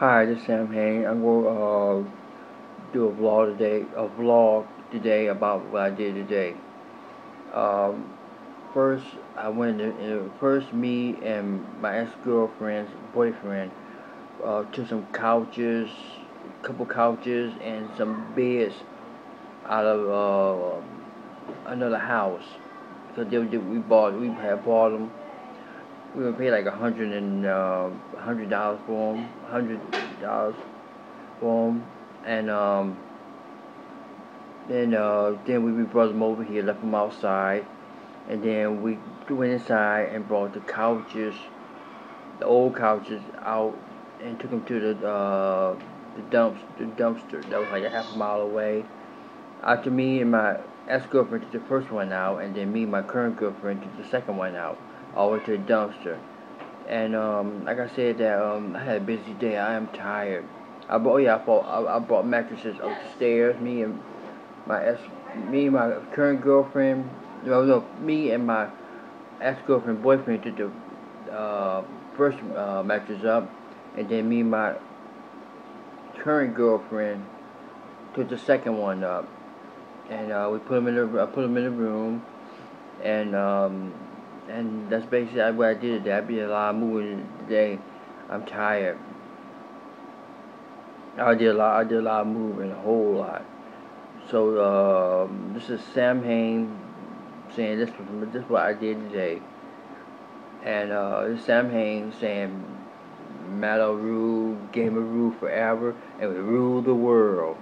Hi, this is Samhain. I'm going to uh, do a vlog today, a vlog today about what I did today. Um, first, I went to, uh, first me and my ex-girlfriend's boyfriend uh, took some couches, a couple couches, and some beds out of uh, another house because they, we bought, we had bought them we would pay like a hundred and uh, hundred dollars for them, hundred dollars for them, and um, then uh, then we, brought them over here, left them outside, and then we went inside and brought the couches, the old couches out, and took them to the uh, the dump the dumpster that was like a half a mile away. After me and my ex-girlfriend took the first one out, and then me and my current girlfriend took the second one out all the way to the dumpster. And um, like I said, that um, I had a busy day. I am tired. I brought yeah, I bought I, I brought mattresses upstairs. Me and my ex, me and my current girlfriend. No, no, me and my ex-girlfriend boyfriend took the uh, first uh, mattress up, and then me and my current girlfriend took the second one up, and uh, we put them in the I put them in the room, and um, and that's basically what I did today. I did a lot of moving today. I'm tired. I did a lot. I did a lot of moving, a whole lot. So um, this is Samhain saying this. This is what I did today. And uh, this is Samhain saying, "Metal rule, game of rule forever, and we rule the world."